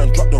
man, drop the